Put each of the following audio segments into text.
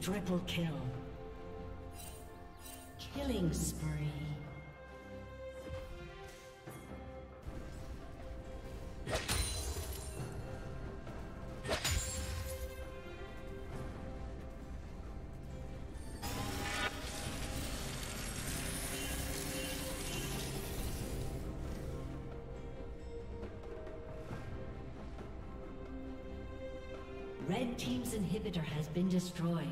Triple kill. Killing spree. Red Team's inhibitor has been destroyed.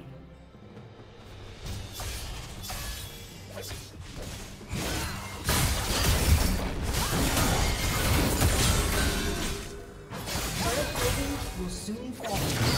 soon falls.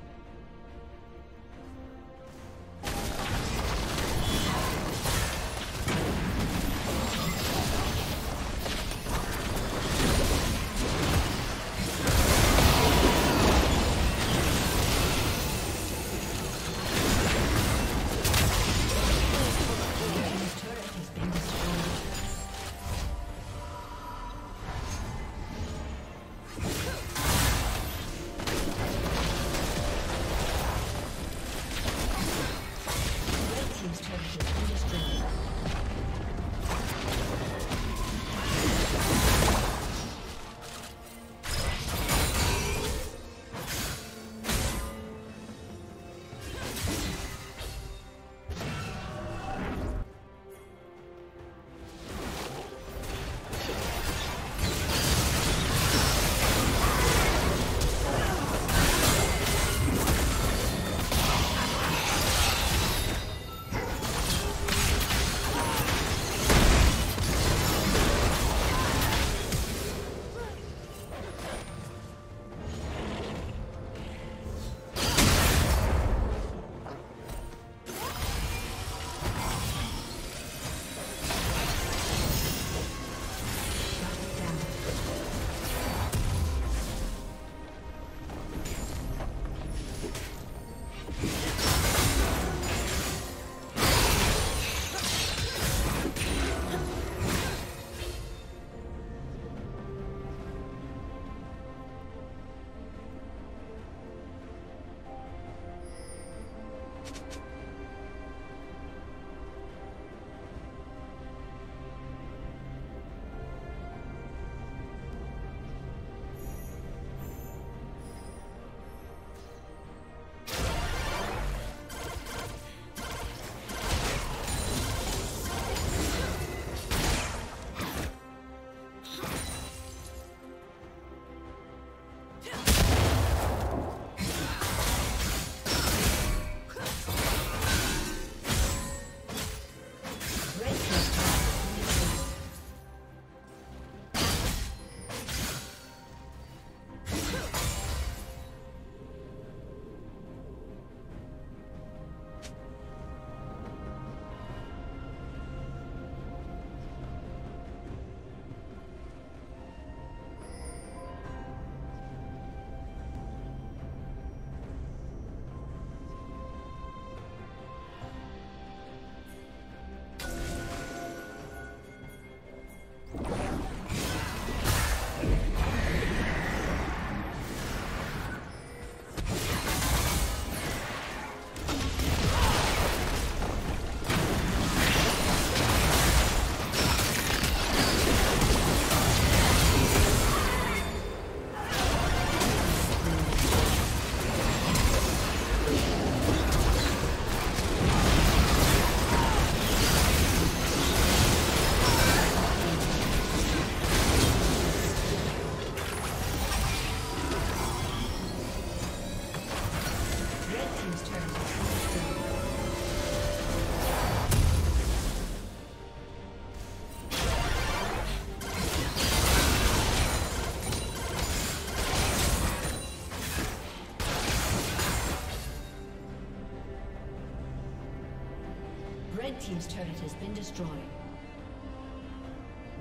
Team's turret has been destroyed.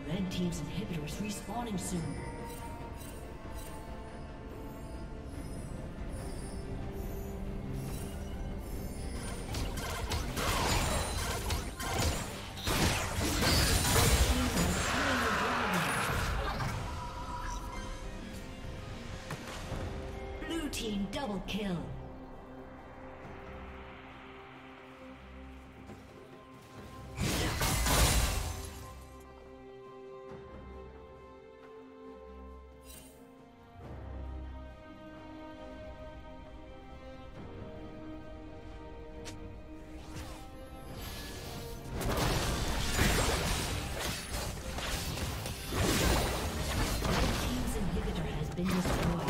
Red Team's inhibitor is respawning soon. Blue Team double kill. Been destroyed.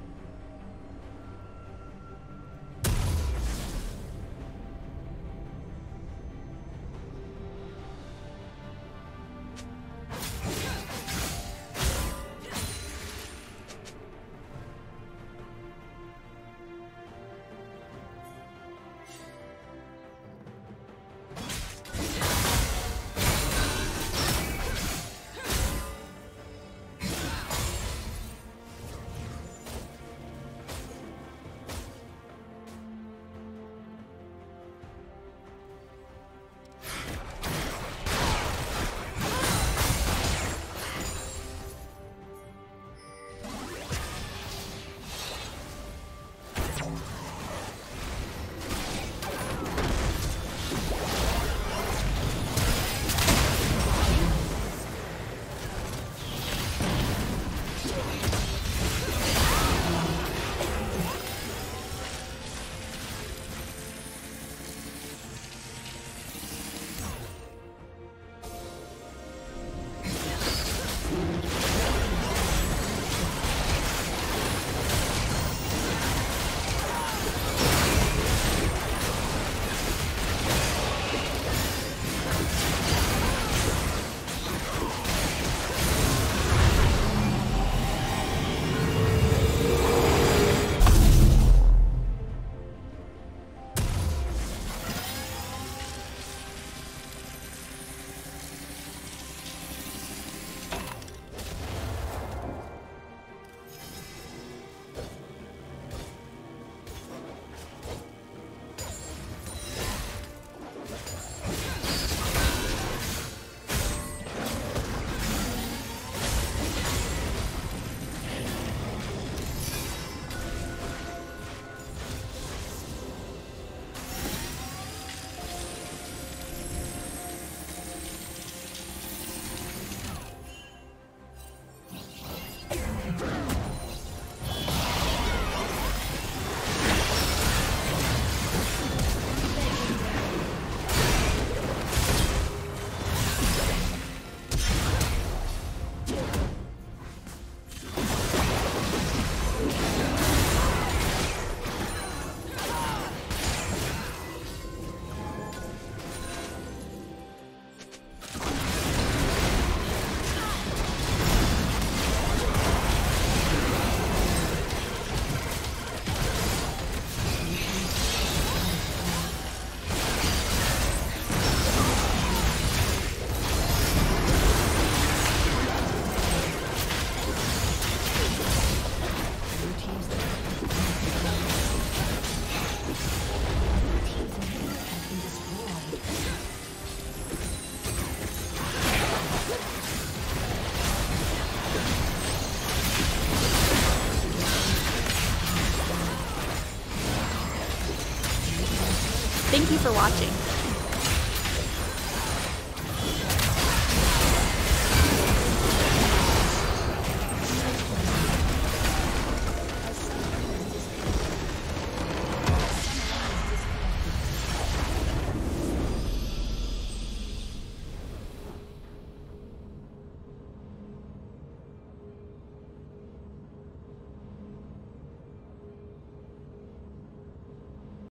Watching.